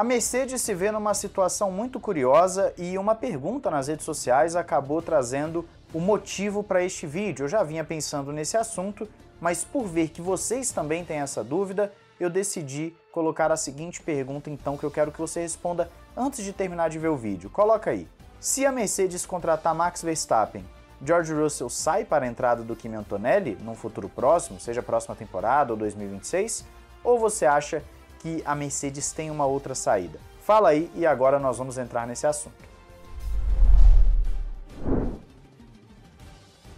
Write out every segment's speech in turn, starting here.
A Mercedes se vê numa situação muito curiosa e uma pergunta nas redes sociais acabou trazendo o motivo para este vídeo. Eu já vinha pensando nesse assunto, mas por ver que vocês também têm essa dúvida, eu decidi colocar a seguinte pergunta então que eu quero que você responda antes de terminar de ver o vídeo. Coloca aí. Se a Mercedes contratar Max Verstappen, George Russell sai para a entrada do Kimi Antonelli num futuro próximo, seja próxima temporada ou 2026? Ou você acha que a Mercedes tem uma outra saída? Fala aí e agora nós vamos entrar nesse assunto.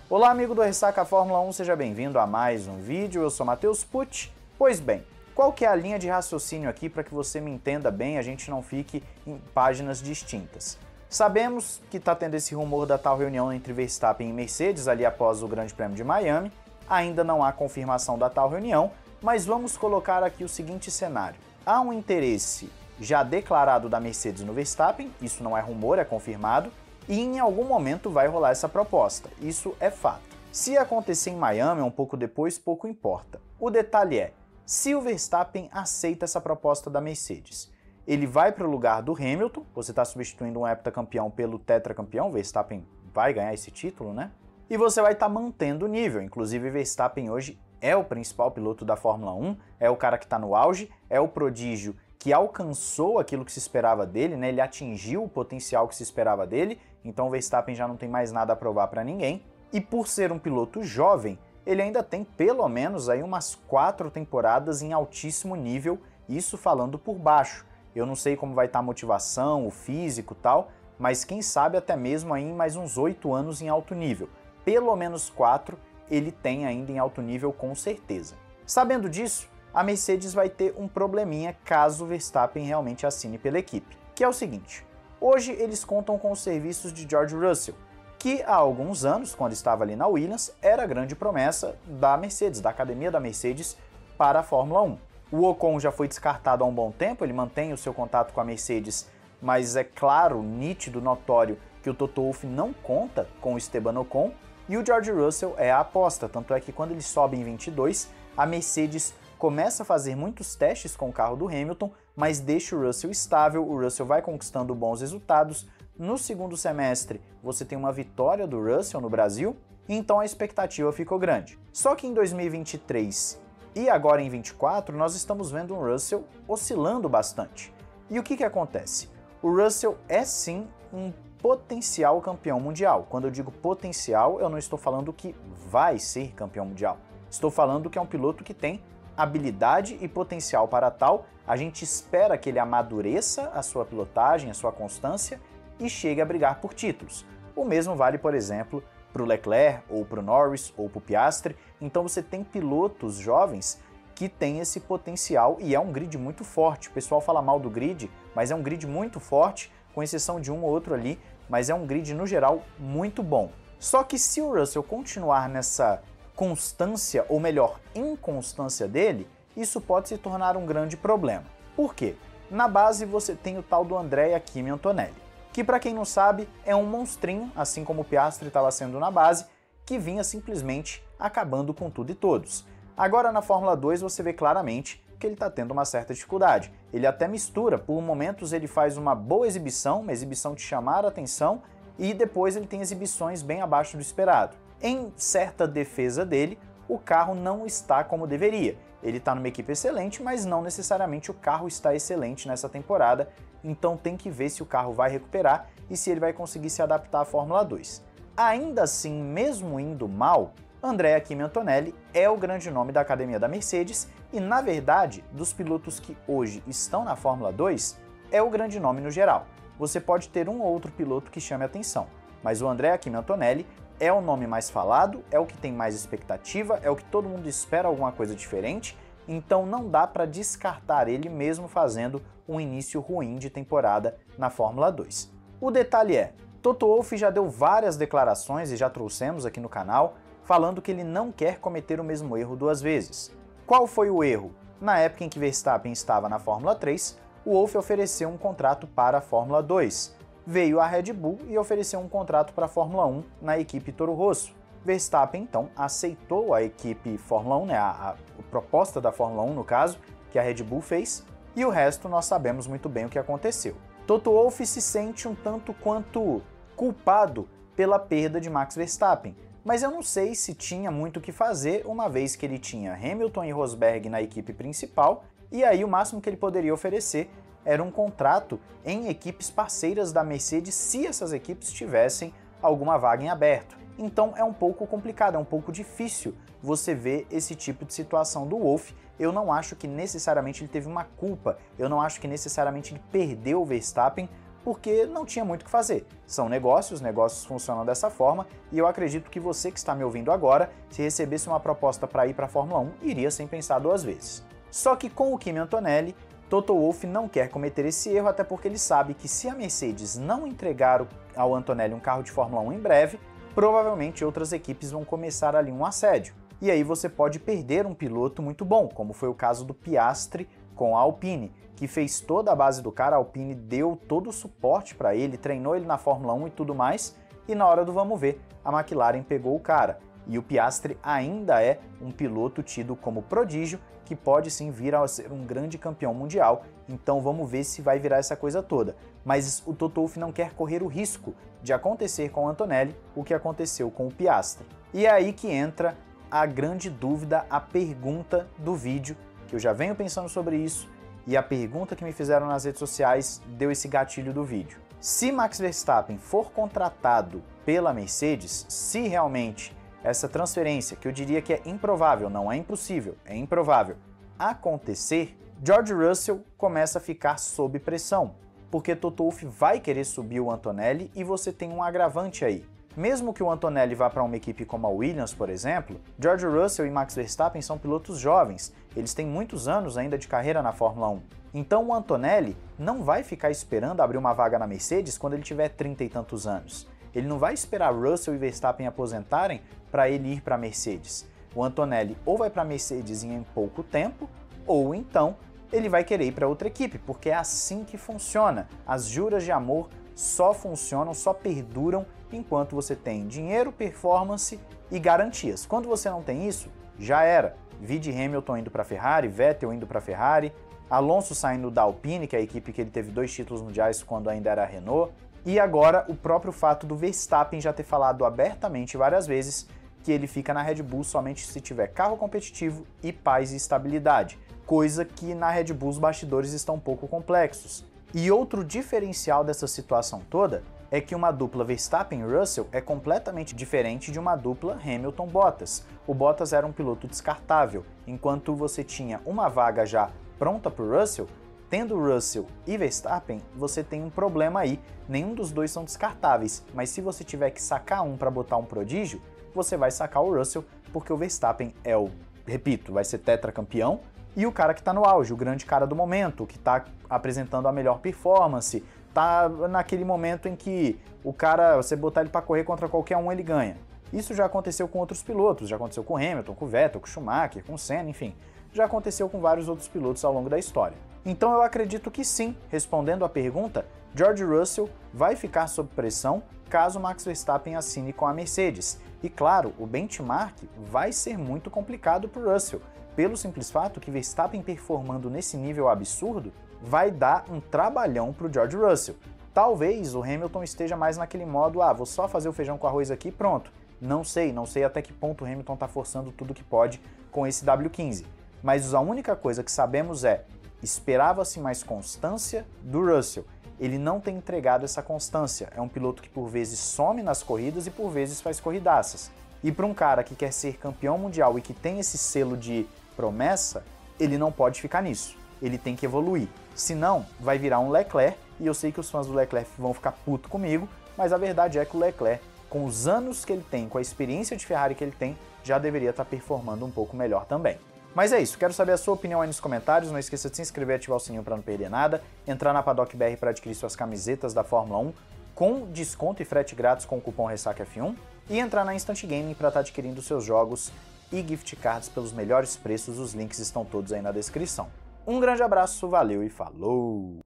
Olá, amigo do Ressaca Fórmula 1, seja bem-vindo a mais um vídeo. Eu sou Matheus Pucci. Pois bem, qual que é a linha de raciocínio aqui para que você me entenda bem, a gente não fique em páginas distintas? Sabemos que está tendo esse rumor da tal reunião entre Verstappen e Mercedes ali após o Grande Prêmio de Miami. Ainda não há confirmação da tal reunião, mas vamos colocar aqui o seguinte cenário: há um interesse já declarado da Mercedes no Verstappen, isso não é rumor, é confirmado, e em algum momento vai rolar essa proposta, isso é fato. Se acontecer em Miami um pouco depois, pouco importa. O detalhe é: se o Verstappen aceita essa proposta da Mercedes, ele vai para o lugar do Hamilton, você está substituindo um heptacampeão pelo tetracampeão, Verstappen vai ganhar esse título, né? E você vai estar tá mantendo o nível. Inclusive, Verstappen hoje é o principal piloto da Fórmula 1, é o cara que está no auge, é o prodígio que alcançou aquilo que se esperava dele, né? Ele atingiu o potencial que se esperava dele, então o Verstappen já não tem mais nada a provar para ninguém. E por ser um piloto jovem, ele ainda tem pelo menos aí umas quatro temporadas em altíssimo nível, isso falando por baixo. Eu não sei como vai estar tá a motivação, o físico tal, mas quem sabe até mesmo aí mais uns oito anos em alto nível. Pelo menos quatro ele tem ainda em alto nível com certeza. Sabendo disso, a Mercedes vai ter um probleminha caso Verstappen realmente assine pela equipe, que é o seguinte: hoje eles contam com os serviços de George Russell, que há alguns anos, quando estava ali na Williams, era a grande promessa da Mercedes, da academia da Mercedes para a Fórmula 1. O Ocon já foi descartado há um bom tempo, ele mantém o seu contato com a Mercedes, mas é claro, nítido, notório que o Toto Wolff não conta com o Esteban Ocon e o George Russell é a aposta, tanto é que quando ele sobe em 22, a Mercedes começa a fazer muitos testes com o carro do Hamilton, mas deixa o Russell estável, o Russell vai conquistando bons resultados. No segundo semestre, você tem uma vitória do Russell no Brasil, então a expectativa ficou grande. Só que em 2023 e agora em 24, nós estamos vendo um Russell oscilando bastante. E o que, que acontece? O Russell é sim um potencial campeão mundial. Quando eu digo potencial, eu não estou falando que vai ser campeão mundial. Estou falando que é um piloto que tem habilidade e potencial para tal. A gente espera que ele amadureça a sua pilotagem, a sua constância e chegue a brigar por títulos. O mesmo vale, por exemplo, para o Leclerc, ou para o Norris, ou para o Piastri. Então você tem pilotos jovens que têm esse potencial e é um grid muito forte. O pessoal fala mal do grid, mas é um grid muito forte, com exceção de um ou outro ali, mas é um grid no geral muito bom. Só que se o Russell continuar nessa constância, ou melhor, inconstância dele, isso pode se tornar um grande problema. Por quê? Na base você tem o tal do Andrea Kimi Antonelli, que para quem não sabe é um monstrinho, assim como o Piastri estava sendo na base, que vinha simplesmente acabando com tudo e todos. Agora na Fórmula 2 você vê claramente que ele está tendo uma certa dificuldade. Ele até mistura, por momentos ele faz uma boa exibição, uma exibição de chamar a atenção, e depois ele tem exibições bem abaixo do esperado. Em certa defesa dele, o carro não está como deveria. Ele está numa equipe excelente, mas não necessariamente o carro está excelente nessa temporada, então tem que ver se o carro vai recuperar e se ele vai conseguir se adaptar à Fórmula 2. Ainda assim, mesmo indo mal, Andrea Kimi Antonelli é o grande nome da academia da Mercedes e, na verdade, dos pilotos que hoje estão na Fórmula 2, é o grande nome no geral. Você pode ter um ou outro piloto que chame atenção, mas o Andrea Kimi Antonelli é o nome mais falado, é o que tem mais expectativa, é o que todo mundo espera alguma coisa diferente, então não dá para descartar ele mesmo fazendo um início ruim de temporada na Fórmula 2. O detalhe é, Toto Wolff já deu várias declarações e já trouxemos aqui no canal falando que ele não quer cometer o mesmo erro duas vezes. Qual foi o erro? Na época em que Verstappen estava na Fórmula 3, o Wolff ofereceu um contrato para a Fórmula 2. Veio a Red Bull e ofereceu um contrato para a Fórmula 1 na equipe Toro Rosso. Verstappen então aceitou a equipe Fórmula 1, né, a, a, proposta da Fórmula 1 no caso, que a Red Bull fez, e o resto nós sabemos muito bem o que aconteceu. Toto Wolff se sente um tanto quanto culpado pela perda de Max Verstappen, mas eu não sei se tinha muito o que fazer, uma vez que ele tinha Hamilton e Rosberg na equipe principal, e aí o máximo que ele poderia oferecer era um contrato em equipes parceiras da Mercedes se essas equipes tivessem alguma vaga em aberto. Então é um pouco complicado, é um pouco difícil você ver esse tipo de situação do Wolff. Eu não acho que necessariamente ele teve uma culpa, eu não acho que necessariamente ele perdeu o Verstappen, porque não tinha muito o que fazer. São negócios, negócios funcionam dessa forma, e eu acredito que você que está me ouvindo agora, se recebesse uma proposta para ir para a Fórmula 1, iria sem pensar duas vezes. Só que com o Kimi Antonelli, Toto Wolff não quer cometer esse erro, até porque ele sabe que se a Mercedes não entregar ao Antonelli um carro de Fórmula 1 em breve, provavelmente outras equipes vão começar ali um assédio. E aí você pode perder um piloto muito bom, como foi o caso do Piastri com a Alpine, que fez toda a base do cara, a Alpine deu todo o suporte para ele, treinou ele na Fórmula 1 e tudo mais, e na hora do vamos ver, a McLaren pegou o cara. E o Piastri ainda é um piloto tido como prodígio, que pode sim vir a ser um grande campeão mundial. Então vamos ver se vai virar essa coisa toda. Mas o Toto Wolff não quer correr o risco de acontecer com o Antonelli o que aconteceu com o Piastri. E é aí que entra a grande dúvida, a pergunta do vídeo, que eu já venho pensando sobre isso e a pergunta que me fizeram nas redes sociais deu esse gatilho do vídeo. Se Max Verstappen for contratado pela Mercedes, se realmente essa transferência, que eu diria que é improvável, não é impossível, é improvável, acontecer, George Russell começa a ficar sob pressão, porque Toto Wolff vai querer subir o Antonelli e você tem um agravante aí. Mesmo que o Antonelli vá para uma equipe como a Williams, por exemplo, George Russell e Max Verstappen são pilotos jovens, eles têm muitos anos ainda de carreira na Fórmula 1. Então o Antonelli não vai ficar esperando abrir uma vaga na Mercedes quando ele tiver 30 e tantos anos. Ele não vai esperar Russell e Verstappen aposentarem para ele ir para a Mercedes. O Antonelli ou vai para a Mercedes em pouco tempo, ou então ele vai querer ir para outra equipe, porque é assim que funciona. As juras de amor só funcionam, só perduram enquanto você tem dinheiro, performance e garantias. Quando você não tem isso, já era. Vide Hamilton indo para Ferrari, Vettel indo para Ferrari, Alonso saindo da Alpine, que é a equipe que ele teve dois títulos mundiais quando ainda era Renault, e agora o próprio fato do Verstappen já ter falado abertamente várias vezes que ele fica na Red Bull somente se tiver carro competitivo e paz e estabilidade, coisa que na Red Bull os bastidores estão um pouco complexos. E outro diferencial dessa situação toda é que uma dupla Verstappen-Russell é completamente diferente de uma dupla Hamilton-Bottas. O Bottas era um piloto descartável, enquanto você tinha uma vaga já pronta para o Russell, tendo Russell e Verstappen, você tem um problema aí. Nenhum dos dois são descartáveis, mas se você tiver que sacar um para botar um prodígio, você vai sacar o Russell, porque o Verstappen é o, repito, vai ser tetracampeão, e o cara que está no auge, o grande cara do momento, que está apresentando a melhor performance, tá naquele momento em que o cara, você botar ele para correr contra qualquer um, ele ganha. Isso já aconteceu com outros pilotos, já aconteceu com Hamilton, com Vettel, com Schumacher, com Senna, enfim. Já aconteceu com vários outros pilotos ao longo da história. Então eu acredito que sim, respondendo à pergunta, George Russell vai ficar sob pressão caso Max Verstappen assine com a Mercedes. E claro, o benchmark vai ser muito complicado para Russell, pelo simples fato que Verstappen performando nesse nível absurdo vai dar um trabalhão para o George Russell. Talvez o Hamilton esteja mais naquele modo, ah, vou só fazer o feijão com arroz aqui pronto. Não sei, não sei até que ponto o Hamilton está forçando tudo que pode com esse W15. Mas a única coisa que sabemos é, esperava-se mais constância do Russell. Ele não tem entregado essa constância. É um piloto que por vezes some nas corridas e por vezes faz corridaças. E para um cara que quer ser campeão mundial e que tem esse selo de promessa, ele não pode ficar nisso. Ele tem que evoluir. Senão, vai virar um Leclerc, e eu sei que os fãs do Leclerc vão ficar puto comigo, mas a verdade é que o Leclerc, com os anos que ele tem, com a experiência de Ferrari que ele tem, já deveria estar performando um pouco melhor também. Mas é isso, quero saber a sua opinião aí nos comentários, não esqueça de se inscrever e ativar o sininho para não perder nada, entrar na Paddock BR para adquirir suas camisetas da Fórmula 1 com desconto e frete grátis com o cupom RessacaF1 e entrar na Instant Gaming para estar adquirindo seus jogos e gift cards pelos melhores preços, os links estão todos aí na descrição. Um grande abraço, valeu e falou!